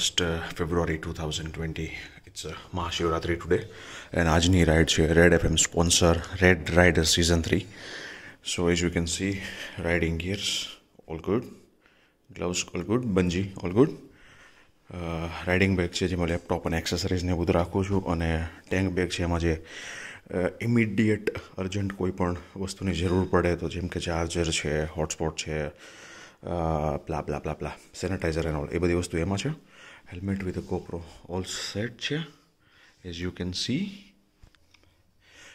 First February two thousand twenty it's Mahashivratri today and આજની ride છે red F M sponsor red rider season three so as you can see riding gears all good gloves all good bungee all good riding bag છે, જેમાં laptop અને એક્સેસરીઝને બધું રાખું છું. અને tank bag છે, એમાં જે ઇમિડિયેટ અર્જન્ટ કોઈ પણ વસ્તુની જરૂર પડે તો જેમ કે ચાર્જર છે હોટસ્પોટ છે blah blah blah blah sanitizer and all એ બધી વસ્તુ એમાં છે. હેલ્મેટ વિથ કોપરો ઓલ સેટ છે as you can see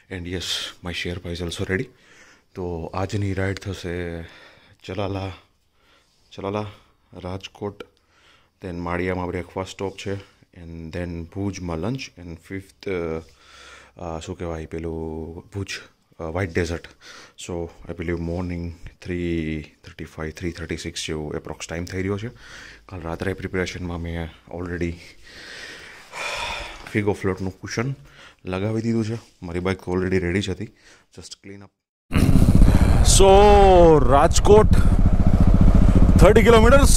and yes my share prize also ready તો આજની રાઈડ થશે ચલાલા ચલાલા રાજકોટ દેન માળિયામાં બ્રેકફાસ્ટ સ્ટોપ છે એન્ડ દેન ભુજમાં લંચ એન્ડ ફિફ્થ શું કહેવાય પેલું Bhuj white desert so I believe morning three thirty five three thirty six જેવું એપ્રોક્સ ટાઈમ થઈ રહ્યો છે. કાલ રાત્રે પ્રિપેરેશનમાં મેં ઓલરેડી ફિગો ફ્લોટનું કુશન લગાવી દીધું છે. મારી બાઇક ઓલરેડી રેડી જ હતી. Just clean up so Rajkot thirty kilometres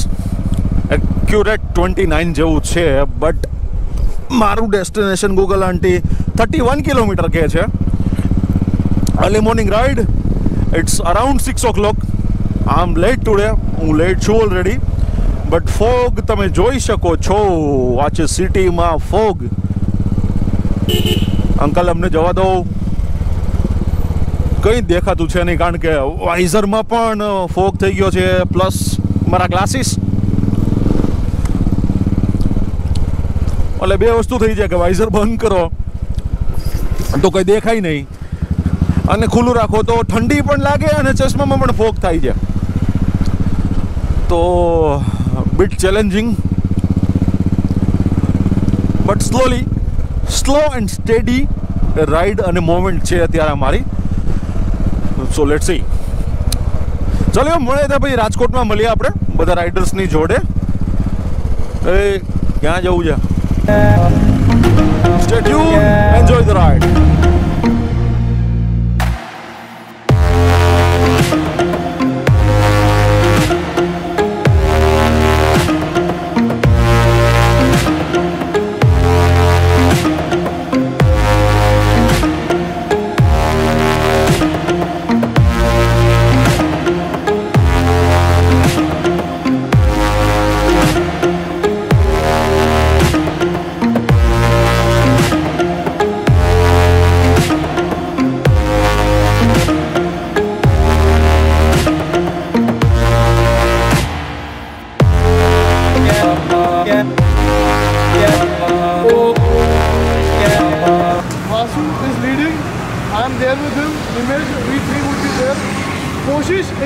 accurate twenty nine જેવું છે બટ મારું destination Google aunty thirty one kilometre કહે છે. Early morning ride it's around six o'clock I am late today હું late છું already but fog તમે જોઈ શકો છો. આ છે સિટીમાં ફોગ અંકલ અમને જવા દો. કંઈ દેખાતું છે નહીં, કારણ કે વાઇઝરમાં પણ ફોગ થઈ ગયો છે. પ્લસ મારા ગ્લાસીસ એટલે બે વસ્તુ થઈ જાય કે વાઇઝર બંધ કરો. તો કંઈ દેખાય નહીં. અને ખુલ્લું રાખો તો ઠંડી પણ લાગે અને ચશ્મામાં પણ ફોગ થાય છે. તો bit challenging but slowly slow and steady ride અને મોમેન્ટ છે અત્યારે અમારી. સો લેટ સી ચલો મળે ત્યાં પછી રાજકોટમાં મળીએ આપણે, બધા રાઇડર્સની જોડે. એ, ક્યાં જવું છે? Stay tune enjoy the ride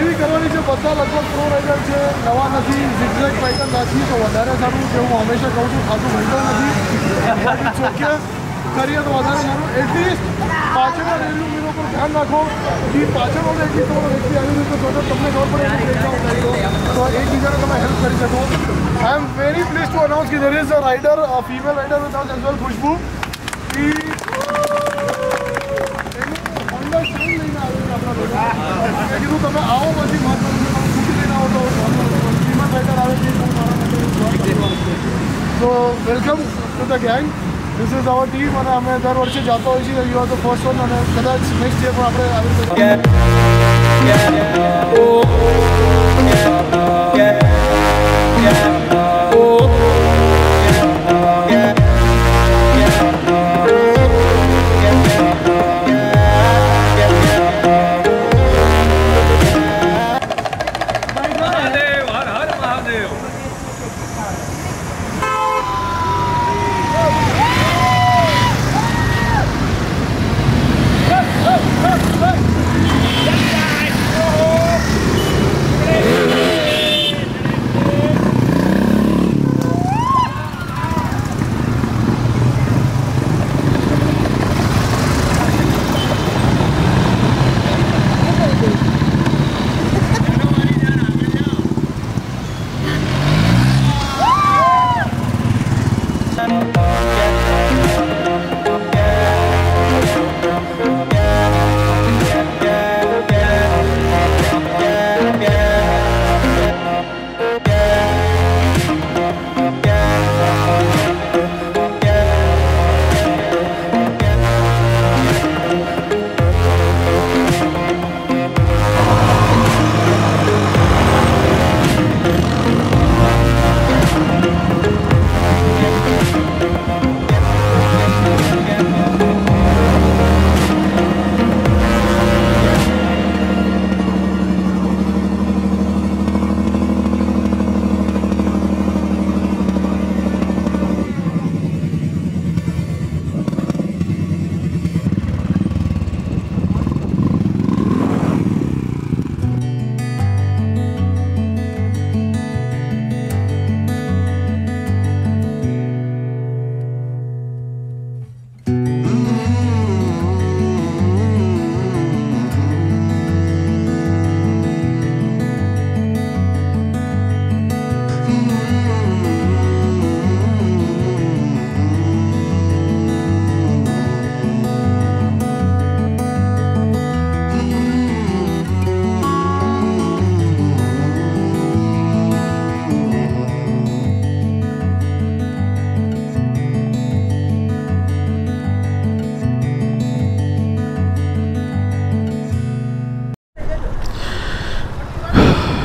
એવી કરવાની છે, બધા લગભગ પ્રો રાઇડર છે. નવા નથી ઝિગઝેક પેટર્ન નાખી તો વધારે સારું. જે હું હંમેશા કહું છું, ખાતું ભણતો નથી. ચોખ્ય કરીએ તો વધારે સારું. એટલીસ્ટ પાછળના મીરો પર ધ્યાન રાખો. કે પાછળનો એટલી તમારો વ્યક્તિ આવી રીતે તો તમને ખબર પડે કે તો એકબીજાને તમે હેલ્પ કરી શકો. I am very please to announce કે there is a rider female rider with us as well Khushbu E Honda Shine લઈને આવે છે આપણા લોકો મેં કીધું તમે આવો પછી વાત કરું છું તમે સ્કૂટી લઈને આવો તો ફીમેલ રાઇડર આવે છે તો મારા માટે so welcome to the gang this is our team અને અમે દર વર્ષે જાતો હોઈએ છીએ you are the first one અને કદાચ નેક્સ્ટ યર પણ આપણે આવી રીતે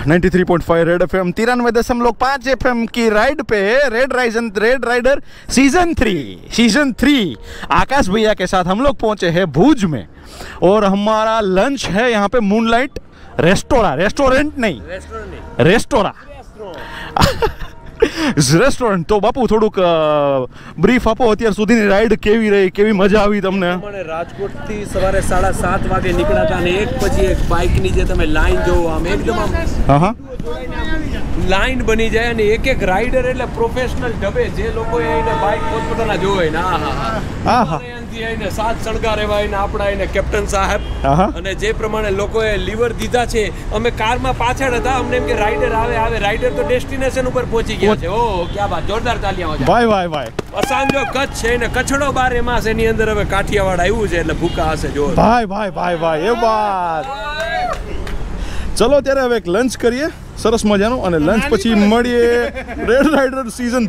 93.5 रेड एफएम तिरानवे दशमलव पाँच एफ़ की राइड पे red risen red rider season three season three Akash भैया के साथ हम लोग पहुँचे हैं भुज में। और हमारा लंच है यहाँ पे मूनलाइट रेस्टोरा रेस्टोरेंट नहीं। रेस्टोरा રેસ્ટોરન્ટ તો બાપુ થોડુંક બ્રીફ આપો અત્યાર સુધીની રાઈડ કેવી રહી કેવી મજા આવી તમને? રાજકોટથી સવારે સાડા સાત વાગે નીકળ્યા હતા અને એક પછી એક બાઇકની જે તમે લાઈન જોવો આમ એકદમ આમ હા હા. લાઈન બની જાય અને એક એક રાઈડર એટલે પ્રોફેશનલ ઢબે જે લોકો એને બાઇક પોતપોતાના જોવે ને આ હા હા હા સાત શણગાર એવા આવીને આપણા એને કેપ્ટન સાહેબ. અને જે પ્રમાણે લોકોએ લીવર દીધા છે અમે કારમાં પાછળ હતા અમને એમ કે રાઇડર આવે આવે. રાઇડર તો ડેસ્ટિનેશન ઉપર પહોંચી ગયા છે. ઓ ક્યાં વાત જોરદાર તાલિયા હોય ભાઈ ભાઈ ભાઈ. અસાંજો કચ્છ છે ને કચ્છડો બાર એમાં છે એની અંદર હવે કાઠિયાવાડ આવ્યું છે એટલે ભૂકા હશે જો ભાઈ ભાઈ ભાઈ ભાઈ એ વાત. ચલો ત્યારે હવે એક લંચ કરીએ. સરસ મજાનું. અને લંચ પછી મળીએ. Red rider season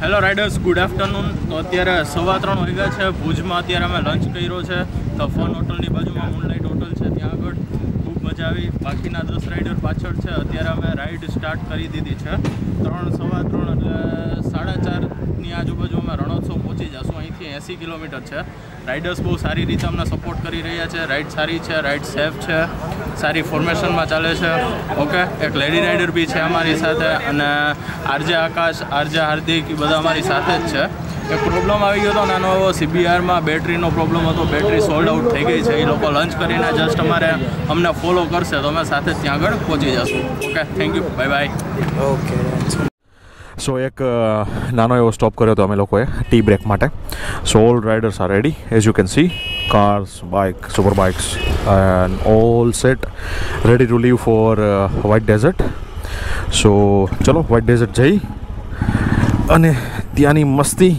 hello riders good afternoon તો અત્યારે સવા ત્રણ વાગ્યા છે. ભુજમાં અત્યારે અમે લંચ કર્યો છે. તો ફન હોટલની બાજુમાં મૂનલાઇટ હોટલ છે. ત્યાં આગળ ખૂબ મજા આવી. બાકીના દસ રાઇડર પાછળ છે. અત્યારે અમે રાઇડ સ્ટાર્ટ કરી દીધી છે. ત્રણ, સવા ત્રણ એટલે સાડા ચારની આજુબાજુ અમે રણોત્સવ પહોંચી જશું. અહીંથી એંસી કિલોમીટર છે. રાઇડર્સ બહુ સારી રીતે અમને સપોર્ટ કરી રહ્યા છે. રાઇડ સારી છે રાઇડ સેફ છે. સારી ફોર્મેશનમાં ચાલે છે. ઓકે એક લેડી રાઇડર બી છે અમારી સાથે અને આરજે આકાશ, આરજે હાર્દિક બધા અમારી સાથે જ છે. એક પ્રોબ્લેમ આવી ગયો હતો નાનો એવો સીબીઆરમાં બેટરીનો પ્રોબ્લેમ હતો. બેટરી સોલ્ડ આઉટ થઈ ગઈ છે. એ લોકો લંચ કરીને જસ્ટ અમારે અમને ફોલો કરશે તો અમે સાથે ત્યાં આગળ પહોંચી જશું. Okay thank you bye bye so એક નાનો એવો સ્ટોપ કર્યો હતો અમે લોકોએ ટી બ્રેક માટે. So all riders are ready as you can see cars bike super bikes and all set ready to leave for white desert so ચલો white dessert જઈ અને ત્યાંની મસ્તી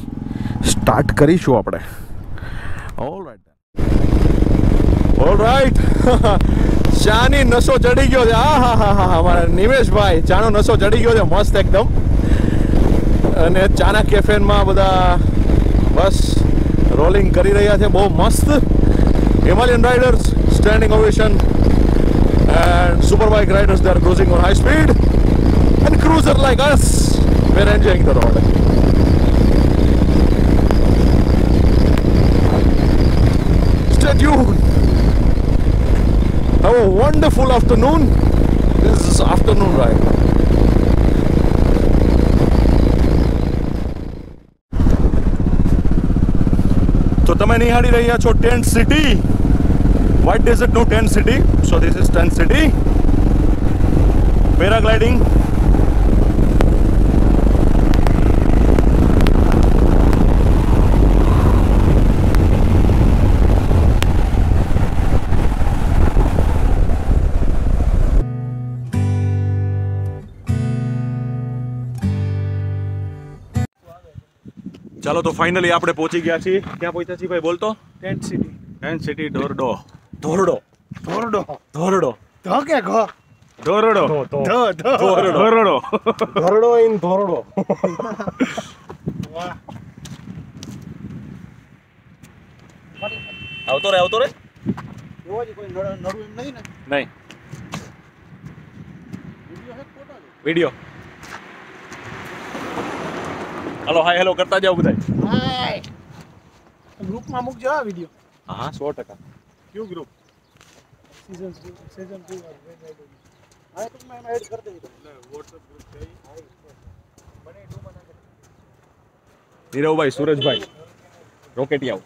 સ્ટાર્ટ કરીશું આપણે. ઓલ રાઈટ ઓલ રાઈટ ચાની નશો ચડી ગયો છે. આ હા હા હા અમારા નિમેશભાઈ. ચાનો નશો ચડી ગયો છે. મસ્ત એકદમ. અને ચાના કેફેનમાં બધા બસ રોલિંગ કરી રહ્યા છે બહુ મસ્ત Himalayan riders standing ovation and super bike riders they are cruising on high speed and cruiser like us were enjoying the road Stay tuned. Have a wonderful afternoon. This is afternoon ride. તો તમે નિહાળી રહ્યા છો tent city. White ડેઝર્ટનું tent city. So this is tent city. Paragliding ચાલો તો finally આપણે પહોંચી ગયા છીએ. ક્યાં પહોંચ્યા છીએ ભાઈ? બોલતો tent city tent city Dhordo Dhordo. Dhordo. Dhordo. The કે ઘ? ધોરડો. ધ ધ. ધોરડો. ધોરડો. ઇન ધોરડો. આવતો રે આવતો રે. નડું એમ નહીં ને. નહીં. વિડિયો. હાલો હાય હેલો કરતા જાઓ બધા હાય ગ્રુપમાં મૂકજો આ વીડિયો હા સો ટકા. કયું ગ્રુપ સીઝન સીઝન 2 હા તો મેં એડ કરી દઈ WhatsApp ગ્રુપ છે નીરવભાઈ સુરજભાઈ. રોકેટિયાઓ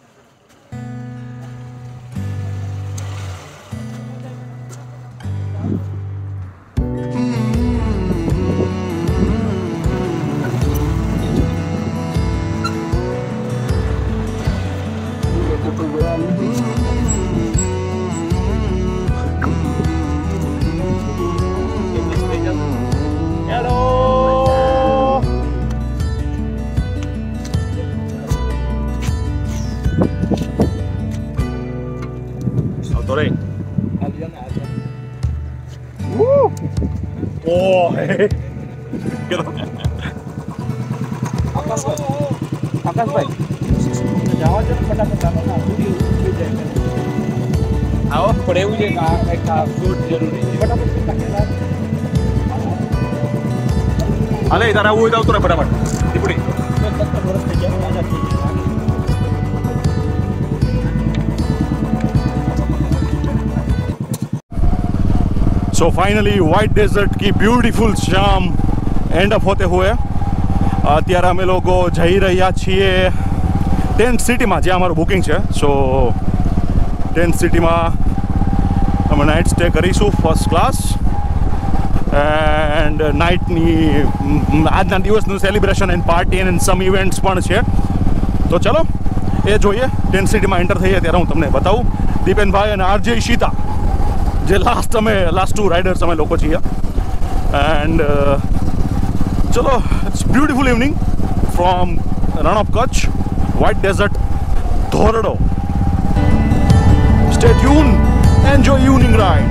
おーけど આકાશભાઈ આકાશભાઈ જવા દે ફટાફટ આવો પણ એવું છે કે આ કંઈક આ ફ્રૂટ જરૂરી છે ફટાફટ હાલે તારા આવું હોય તો આવતો રહે ફટાફટ. દીપડી सो ફાઇનલી વ્હાઇટ ડેઝર્ટ કી બ્યુટીફુલ શામ એન્ડ અપ હોતે હુએ અત્યારે અમે લોકો જઈ રહ્યા છીએ ટેન્ટ સિટીમાં જ્યાં અમારું બુકિંગ છે. સો ટેન્ટ સિટીમાં અમે નાઇટ સ્ટે કરીશું ફર્સ્ટ ક્લાસ એન્ડ નાઇટની આજના દિવસનું celebration and party and some events પણ છે. તો ચલો, એ જોઈએ. ટેન્ટ સિટીમાં એન્ટર થઈએ ત્યારે હું તમને બતાવું. દીપેનભાઈ અને આરજે સીતા જે લાસ્ટ અમે લાસ્ટ ટુ રાઇડર્સ અમે લોકો છીએ. એન્ડ ચલો it's beautiful evening from Rann of Kutch white desert Dhordo. Stay tune enjoy evening ride